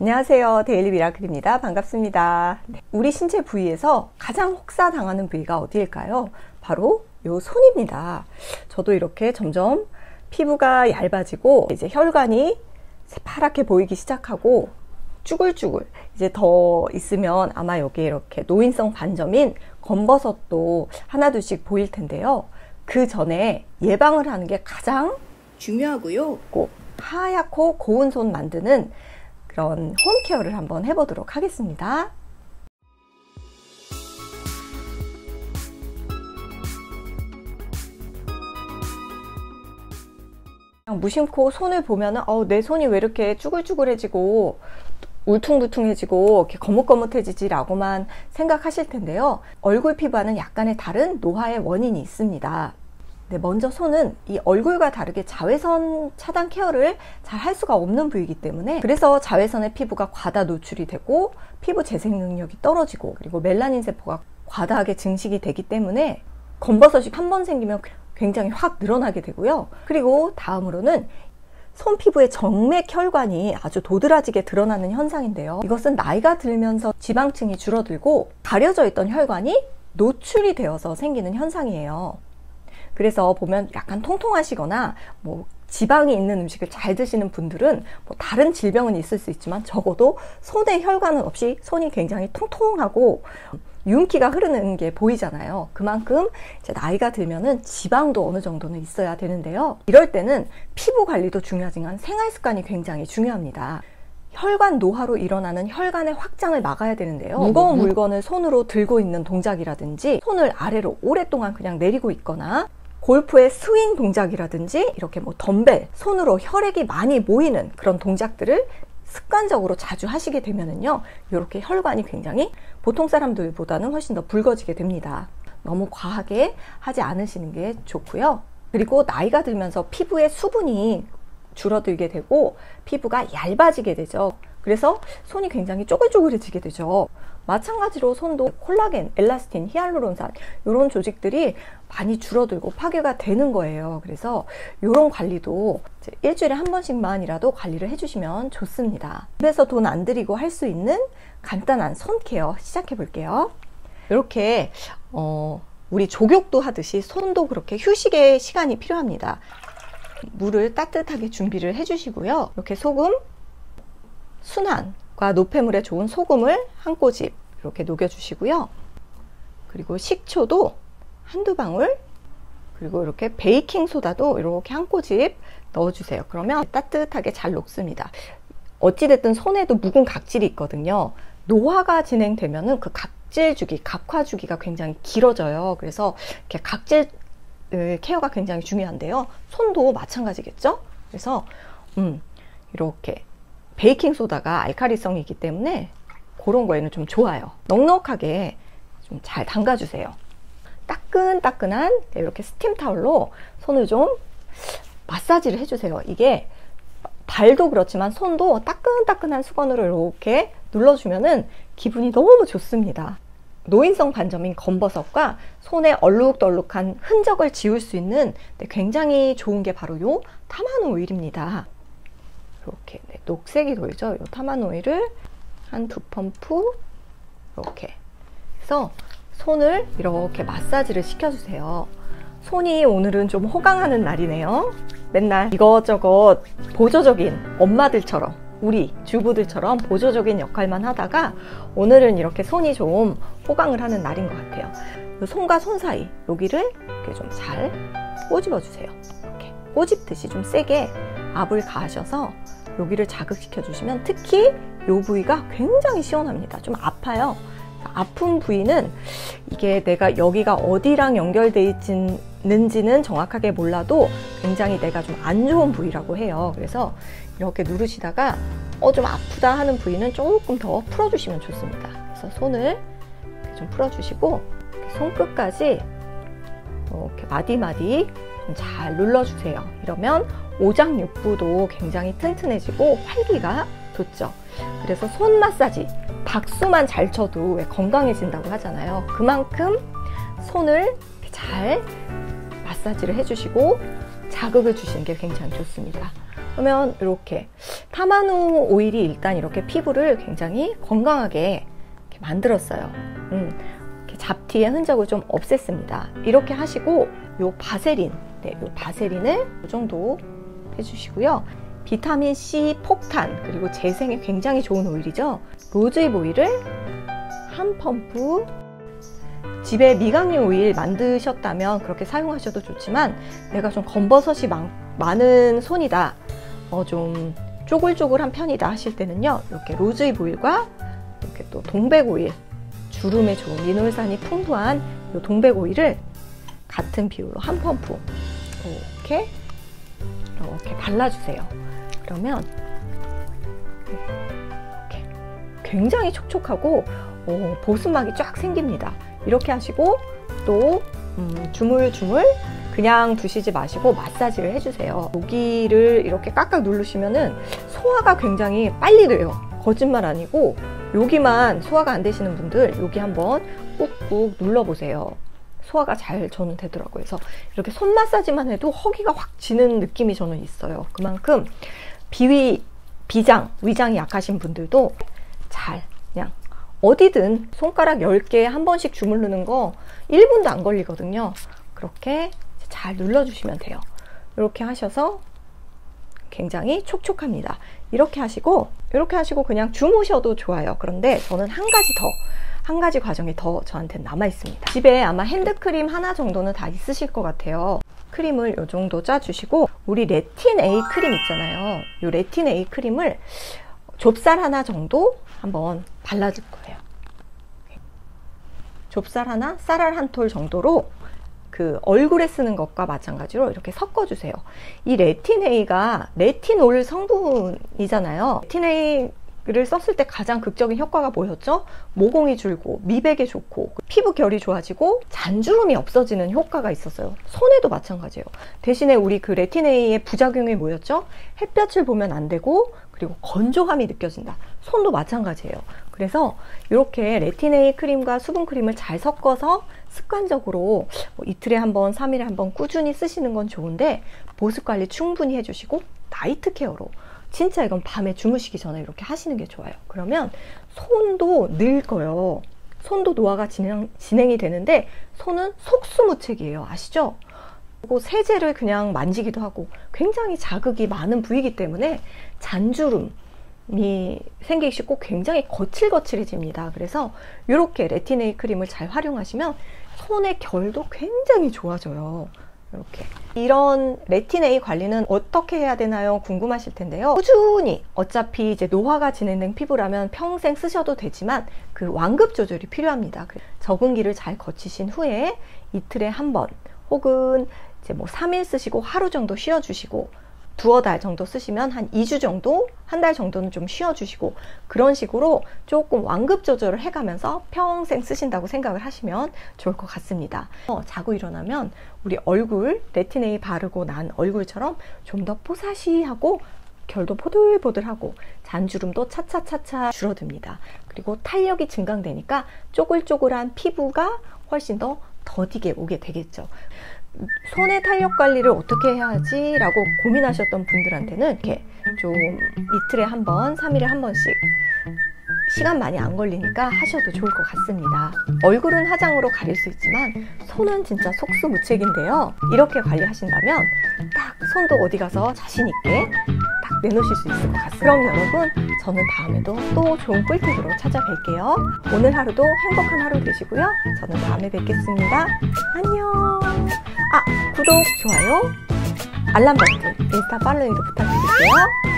안녕하세요. 데일리 미라클입니다. 반갑습니다. 네, 우리 신체 부위에서 가장 혹사당하는 부위가 어디일까요? 바로 요 손입니다. 저도 이렇게 점점 피부가 얇아지고 이제 혈관이 새파랗게 보이기 시작하고 쭈글쭈글 이제 더 있으면 아마 여기에 이렇게 노인성 반점인 검버섯도 하나둘씩 보일 텐데요. 그 전에 예방을 하는 게 가장 중요하고요. 꼭 하얗고 고운 손 만드는 그런 홈케어를 한번 해보도록 하겠습니다. 무심코 손을 보면은 어, 내 손이 왜 이렇게 쭈글쭈글해지고 울퉁불퉁해지고 이렇게 거뭇거뭇해지지라고만 생각하실 텐데요. 얼굴 피부와는 약간의 다른 노화의 원인이 있습니다. 네, 먼저 손은 이 얼굴과 다르게 자외선 차단 케어를 잘 할 수가 없는 부위이기 때문에 그래서 자외선의 피부가 과다 노출이 되고 피부 재생 능력이 떨어지고 그리고 멜라닌 세포가 과다하게 증식이 되기 때문에 검버섯이 한 번 생기면 굉장히 확 늘어나게 되고요. 그리고 다음으로는 손 피부의 정맥 혈관이 아주 도드라지게 드러나는 현상인데요. 이것은 나이가 들면서 지방층이 줄어들고 가려져 있던 혈관이 노출이 되어서 생기는 현상이에요. 그래서 보면 약간 통통하시거나 뭐 지방이 있는 음식을 잘 드시는 분들은 뭐 다른 질병은 있을 수 있지만 적어도 손에 혈관은 없이 손이 굉장히 통통하고 윤기가 흐르는 게 보이잖아요. 그만큼 이제 나이가 들면은 지방도 어느 정도는 있어야 되는데요. 이럴 때는 피부 관리도 중요하지만 생활 습관이 굉장히 중요합니다. 혈관 노화로 일어나는 혈관의 확장을 막아야 되는데요. 무거운 물건을 손으로 들고 있는 동작이라든지 손을 아래로 오랫동안 그냥 내리고 있거나 골프의 스윙 동작이라든지 이렇게 뭐 덤벨, 손으로 혈액이 많이 모이는 그런 동작들을 습관적으로 자주 하시게 되면은요, 이렇게 혈관이 굉장히 보통 사람들보다는 훨씬 더 붉어지게 됩니다. 너무 과하게 하지 않으시는 게 좋고요. 그리고 나이가 들면서 피부의 수분이 줄어들게 되고 피부가 얇아지게 되죠. 그래서 손이 굉장히 쪼글쪼글해지게 되죠. 마찬가지로 손도 콜라겐, 엘라스틴, 히알루론산 이런 조직들이 많이 줄어들고 파괴가 되는 거예요. 그래서 이런 관리도 일주일에 한 번씩만이라도 관리를 해주시면 좋습니다. 집에서 돈 안 들이고 할 수 있는 간단한 손 케어 시작해 볼게요. 이렇게 어, 우리 조격도 하듯이 손도 그렇게 휴식의 시간이 필요합니다. 물을 따뜻하게 준비를 해주시고요. 이렇게 소금, 순한과 노폐물에 좋은 소금을 한 꼬집 이렇게 녹여주시고요. 그리고 식초도 한두 방울 그리고 이렇게 베이킹 소다도 이렇게 한 꼬집 넣어주세요. 그러면 따뜻하게 잘 녹습니다. 어찌됐든 손에도 묵은 각질이 있거든요. 노화가 진행되면은 그 각질 주기, 각화 주기가 굉장히 길어져요. 그래서 이렇게 각질 케어가 굉장히 중요한데요. 손도 마찬가지겠죠? 그래서 음, 이렇게 베이킹 소다가 알카리성이 있기 때문에 그런 거에는 좀 좋아요. 넉넉하게 좀 잘 담가주세요. 따끈따끈한 이렇게 스팀 타올로 손을 좀 마사지를 해주세요. 이게 발도 그렇지만 손도 따끈따끈한 수건으로 이렇게 눌러주면은 기분이 너무 좋습니다. 노인성 반점인 검버섯과 손에 얼룩덜룩한 흔적을 지울 수 있는 굉장히 좋은 게 바로 요 타마노 오일입니다. 이렇게 네, 녹색이 돌죠. 이 타마노 오일을 한두 펌프 이렇게 해서 손을 이렇게 마사지를 시켜주세요. 손이 오늘은 좀 호강하는 날이네요. 맨날 이것저것 보조적인 엄마들처럼 우리 주부들처럼 보조적인 역할만 하다가 오늘은 이렇게 손이 좀 호강을 하는 날인 것 같아요. 손과 손 사이 여기를 이렇게 좀 잘 꼬집어 주세요. 이렇게 꼬집듯이 좀 세게 압을 가하셔서 여기를 자극시켜 주시면 특히 이 부위가 굉장히 시원합니다. 좀 아파요. 아픈 부위는 이게 내가 여기가 어디랑 연결되어 있는지는 정확하게 몰라도 굉장히 내가 좀 안 좋은 부위라고 해요. 그래서 이렇게 누르시다가 어 좀 아프다 하는 부위는 조금 더 풀어주시면 좋습니다. 그래서 손을 좀 풀어주시고 손끝까지 이렇게 마디마디 잘 눌러주세요. 이러면 오장육부도 굉장히 튼튼해지고 활기가 돋죠. 그래서 손 마사지 박수만 잘 쳐도 왜 건강해진다고 하잖아요. 그만큼 손을 잘 마사지를 해주시고 자극을 주시는 게 굉장히 좋습니다. 그러면 이렇게 타마누 오일이 일단 이렇게 피부를 굉장히 건강하게 만들었어요. 음, 잡티의 흔적을 좀 없앴습니다. 이렇게 하시고 요 바세린, 네, 요 바세린을 이 정도 해주시고요. 비타민 C 폭탄 그리고 재생에 굉장히 좋은 오일이죠. 로즈잎 오일을 한 펌프 집에 미강류 오일 만드셨다면 그렇게 사용하셔도 좋지만 내가 좀 검버섯이 많, 많은 손이다 어, 좀 쪼글쪼글한 편이다 하실 때는요 이렇게 로즈잎 오일과 이렇게 또 동백 오일 주름에 좋은 리놀산이 풍부한 이 동백 오일을 같은 비율로 한 펌프 이렇게 이렇게 발라주세요. 그러면 이렇게 굉장히 촉촉하고 어, 보습막이 쫙 생깁니다. 이렇게 하시고 또 음, 주물주물 그냥 두시지 마시고 마사지를 해주세요. 여기를 이렇게 깍깍 누르시면은 소화가 굉장히 빨리 돼요. 거짓말 아니고 여기만 소화가 안 되시는 분들 여기 한번 꾹꾹 눌러보세요. 소화가 잘 저는 되더라고요. 그래서 이렇게 손 마사지만 해도 허기가 확 지는 느낌이 저는 있어요. 그만큼 비위, 비장, 위장이 약하신 분들도 잘 그냥 어디든 손가락 10개 한 번씩 주물르는 거 1분도 안 걸리거든요. 그렇게 잘 눌러주시면 돼요. 이렇게 하셔서 굉장히 촉촉합니다. 이렇게 하시고 이렇게 하시고 그냥 주무셔도 좋아요. 그런데 저는 한 가지 더, 한 가지 과정이 더 저한테 남아 있습니다. 집에 아마 핸드크림 하나 정도는 다 있으실 것 같아요. 크림을 이 정도 짜주시고 우리 레틴 A 크림 있잖아요. 이 레틴 A 크림을 좁쌀 하나 정도 한번 발라줄 거예요. 좁쌀 하나, 쌀알 한 톨 정도로 그 얼굴에 쓰는 것과 마찬가지로 이렇게 섞어주세요. 이 레틴A가 레티놀 성분이잖아요. 레틴A 를 썼을 때 가장 극적인 효과가 뭐였죠? 모공이 줄고 미백에 좋고 피부 결이 좋아지고 잔주름이 없어지는 효과가 있었어요. 손에도 마찬가지예요. 대신에 우리 그 레틴A의 부작용이 뭐였죠? 햇볕을 보면 안 되고 그리고 건조함이 느껴진다. 손도 마찬가지예요. 그래서 이렇게 레틴A 크림과 수분 크림을 잘 섞어서 습관적으로 뭐 이틀에 한 번, 3일에 한 번 꾸준히 쓰시는 건 좋은데 보습 관리 충분히 해주시고 나이트 케어로 진짜 이건 밤에 주무시기 전에 이렇게 하시는 게 좋아요. 그러면 손도 늙어요. 손도 노화가 진행, 진행이 되는데 손은 속수무책이에요. 아시죠? 그리고 세제를 그냥 만지기도 하고 굉장히 자극이 많은 부위이기 때문에 잔주름이 생기기 쉽고 굉장히 거칠거칠해집니다. 그래서 이렇게 레티네이 크림을 잘 활용하시면 손의 결도 굉장히 좋아져요. 이렇게 이런 레티네이 관리는 어떻게 해야 되나요? 궁금하실 텐데요. 꾸준히 어차피 이제 노화가 진행된 피부라면 평생 쓰셔도 되지만 그 완급 조절이 필요합니다. 그 적응기를 잘 거치신 후에 이틀에 한 번 혹은 이제 뭐 3일 쓰시고 하루 정도 쉬어 주시고 두어 달 정도 쓰시면 한 2주 정도, 한 달 정도는 좀 쉬어주시고 그런 식으로 조금 완급 조절을 해가면서 평생 쓰신다고 생각을 하시면 좋을 것 같습니다. 어, 자고 일어나면 우리 얼굴, 레티네이 바르고 난 얼굴처럼 좀더 뽀사시하고 결도 포들포들하고 잔주름도 차차차차 줄어듭니다. 그리고 탄력이 증강되니까 쪼글쪼글한 피부가 훨씬 더 더디게 오게 되겠죠. 손의 탄력 관리를 어떻게 해야지 라고 고민하셨던 분들한테는 이렇게 좀 이틀에 한 번, 3일에 한 번씩 시간 많이 안 걸리니까 하셔도 좋을 것 같습니다. 얼굴은 화장으로 가릴 수 있지만 손은 진짜 속수무책인데요. 이렇게 관리하신다면 딱 손도 어디 가서 자신 있게 딱 내놓으실 수 있을 것 같습니다. 그럼 여러분 저는 다음에도 또 좋은 꿀팁으로 찾아뵐게요. 오늘 하루도 행복한 하루 되시고요. 저는 다음에 뵙겠습니다. 안녕. 아 구독, 좋아요, 알람 버튼, 인스타 팔로잉도 부탁드릴게요.